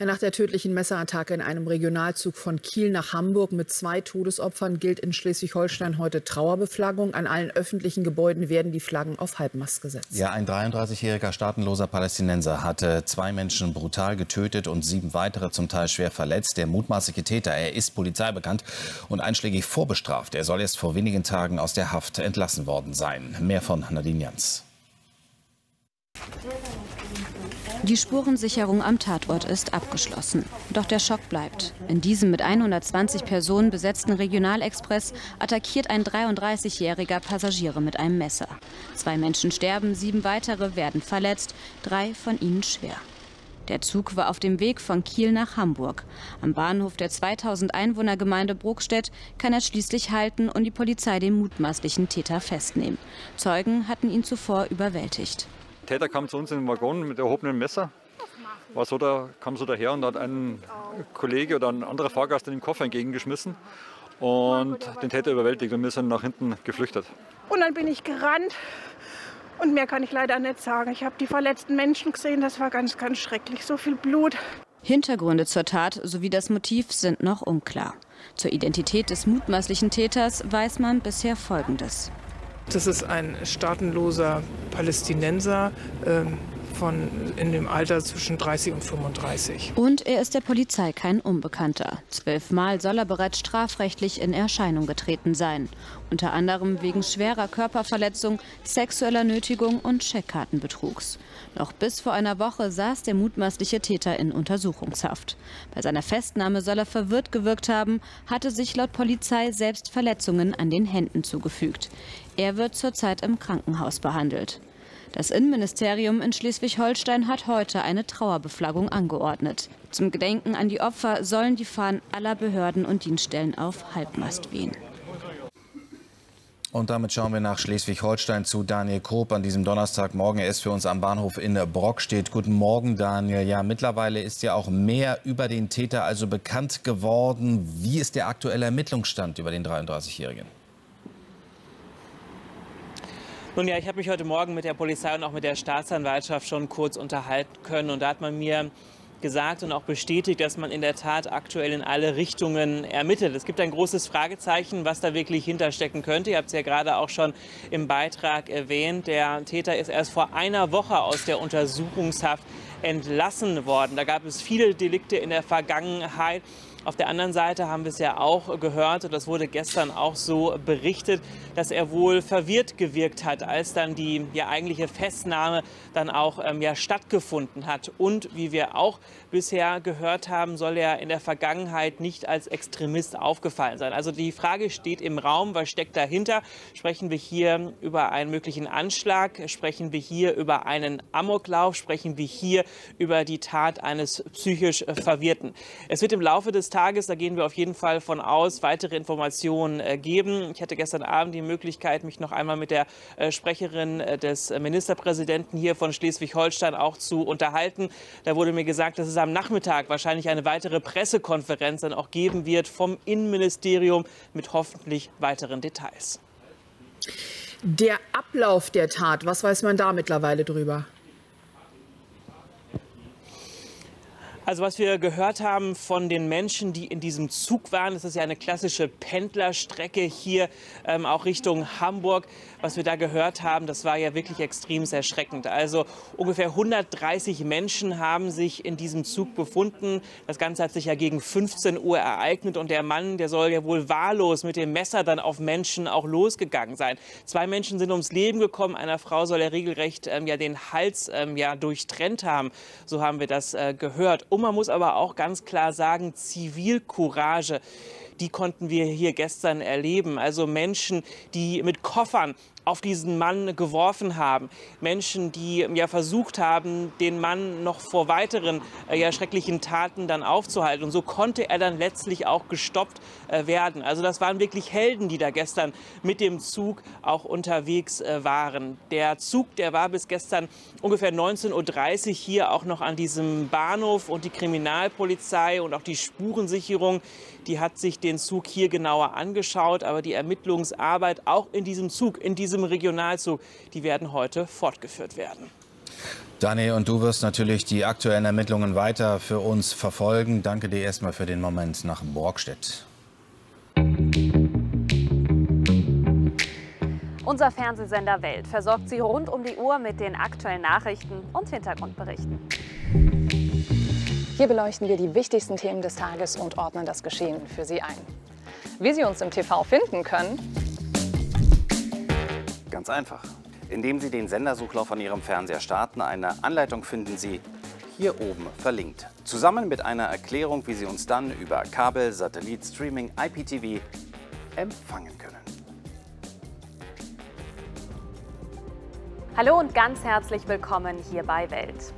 Ja, nach der tödlichen Messerattacke in einem Regionalzug von Kiel nach Hamburg mit zwei Todesopfern gilt in Schleswig-Holstein heute Trauerbeflaggung. An allen öffentlichen Gebäuden werden die Flaggen auf Halbmast gesetzt. Ja, ein 33-jähriger staatenloser Palästinenser hatte zwei Menschen brutal getötet und sieben weitere zum Teil schwer verletzt. Der mutmaßliche Täter, er ist Polizei bekannt und einschlägig vorbestraft. Er soll erst vor wenigen Tagen aus der Haft entlassen worden sein. Mehr von Nadine Jans. Die Spurensicherung am Tatort ist abgeschlossen. Doch der Schock bleibt. In diesem mit 120 Personen besetzten Regionalexpress attackiert ein 33-jähriger Passagiere mit einem Messer. Zwei Menschen sterben, sieben weitere werden verletzt, drei von ihnen schwer. Der Zug war auf dem Weg von Kiel nach Hamburg. Am Bahnhof der 2000 Einwohnergemeinde Bruckstedt kann er schließlich halten und die Polizei den mutmaßlichen Täter festnehmen. Zeugen hatten ihn zuvor überwältigt. Täter kam zu uns in den Waggon mit erhobenem Messer. War so da, kam so daher und hat einen Kollege oder ein anderer Fahrgast in den Koffer entgegengeschmissen und den Täter überwältigt und wir sind nach hinten geflüchtet. Und dann bin ich gerannt und mehr kann ich leider nicht sagen. Ich habe die verletzten Menschen gesehen, das war ganz, ganz schrecklich, so viel Blut. Hintergründe zur Tat sowie das Motiv sind noch unklar. Zur Identität des mutmaßlichen Täters weiß man bisher Folgendes. Das ist ein staatenloser Palästinenser ähm, von in dem Alter zwischen 30 und 35. Und er ist der Polizei kein Unbekannter. Zwölfmal soll er bereits strafrechtlich in Erscheinung getreten sein. Unter anderem wegen schwerer Körperverletzung, sexueller Nötigung und Scheckkartenbetrugs. Noch bis vor einer Woche saß der mutmaßliche Täter in Untersuchungshaft. Bei seiner Festnahme soll er verwirrt gewirkt haben, hatte sich laut Polizei selbst Verletzungen an den Händen zugefügt. Er wird zurzeit im Krankenhaus behandelt. Das Innenministerium in Schleswig-Holstein hat heute eine Trauerbeflaggung angeordnet. Zum Gedenken an die Opfer sollen die Fahnen aller Behörden und Dienststellen auf Halbmast wehen. Und damit schauen wir nach Schleswig-Holstein zu Daniel Krob an diesem Donnerstagmorgen. Er ist für uns am Bahnhof in Brockstedt. Guten Morgen, Daniel. Ja, mittlerweile ist ja auch mehr über den Täter also bekannt geworden. Wie ist der aktuelle Ermittlungsstand über den 33-Jährigen? Nun ja, ich habe mich heute Morgen mit der Polizei und auch mit der Staatsanwaltschaft schon kurz unterhalten können. Und da hat man mir gesagt und auch bestätigt, dass man in der Tat aktuell in alle Richtungen ermittelt. Es gibt ein großes Fragezeichen, was da wirklich hinterstecken könnte. Ihr habt es ja gerade auch schon im Beitrag erwähnt. Der Täter ist erst vor einer Woche aus der Untersuchungshaft entlassen worden. Da gab es viele Delikte in der Vergangenheit. Auf der anderen Seite haben wir es ja auch gehört, und das wurde gestern auch so berichtet, dass er wohl verwirrt gewirkt hat, als dann die ja, eigentliche Festnahme dann auch ähm, ja, stattgefunden hat. Und wie wir auch bisher gehört haben, soll er in der Vergangenheit nicht als Extremist aufgefallen sein. Also die Frage steht im Raum, was steckt dahinter? Sprechen wir hier über einen möglichen Anschlag? Sprechen wir hier über einen Amoklauf? Sprechen wir hier über die Tat eines psychisch Verwirrten? Es wird im Laufe des Tages, da gehen wir auf jeden Fall von aus, weitere Informationen äh, geben. Ich hatte gestern Abend die Möglichkeit, mich noch einmal mit der äh, Sprecherin äh, des Ministerpräsidenten hier von Schleswig-Holstein auch zu unterhalten. Da wurde mir gesagt, dass es am Nachmittag wahrscheinlich eine weitere Pressekonferenz dann auch geben wird vom Innenministerium mit hoffentlich weiteren Details. Der Ablauf der Tat, was weiß man da mittlerweile drüber? Also was wir gehört haben von den Menschen, die in diesem Zug waren, das ist ja eine klassische Pendlerstrecke hier ähm, auch Richtung Hamburg. Was wir da gehört haben, das war ja wirklich extrem erschreckend. Also ungefähr 130 Menschen haben sich in diesem Zug befunden. Das Ganze hat sich ja gegen 15 Uhr ereignet und der Mann, der soll ja wohl wahllos mit dem Messer dann auf Menschen auch losgegangen sein. Zwei Menschen sind ums Leben gekommen. Einer Frau soll er regelrecht ähm, ja den Hals ähm, ja durchtrennt haben. So haben wir das äh, gehört. Und man muss aber auch ganz klar sagen, Zivilcourage die konnten wir hier gestern erleben. Also Menschen, die mit Koffern auf diesen Mann geworfen haben. Menschen, die ja versucht haben, den Mann noch vor weiteren äh, ja, schrecklichen Taten dann aufzuhalten. Und so konnte er dann letztlich auch gestoppt äh, werden. Also das waren wirklich Helden, die da gestern mit dem Zug auch unterwegs äh, waren. Der Zug, der war bis gestern ungefähr 19.30 Uhr hier auch noch an diesem Bahnhof und die Kriminalpolizei und auch die Spurensicherung, die hat sich den Zug hier genauer angeschaut. Aber die Ermittlungsarbeit auch in diesem Zug, in diesem Regionalzug, die werden heute fortgeführt werden. Dani, und du wirst natürlich die aktuellen Ermittlungen weiter für uns verfolgen. Danke dir erstmal für den Moment nach Borgstedt. Unser Fernsehsender Welt versorgt Sie rund um die Uhr mit den aktuellen Nachrichten und Hintergrundberichten. Hier beleuchten wir die wichtigsten Themen des Tages und ordnen das Geschehen für Sie ein. Wie Sie uns im TV finden können? Ganz einfach. Indem Sie den Sendersuchlauf an Ihrem Fernseher starten, eine Anleitung finden Sie hier oben verlinkt. Zusammen mit einer Erklärung, wie Sie uns dann über Kabel, Satellit, Streaming, IPTV empfangen können. Hallo und ganz herzlich willkommen hier bei Welt.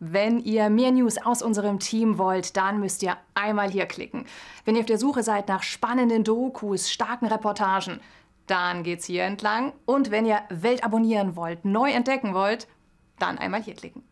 Wenn ihr mehr News aus unserem Team wollt, dann müsst ihr einmal hier klicken. Wenn ihr auf der Suche seid nach spannenden Dokus, starken Reportagen, dann geht's hier entlang. Und wenn ihr Welt abonnieren wollt, neu entdecken wollt, dann einmal hier klicken.